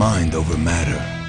Mind over matter.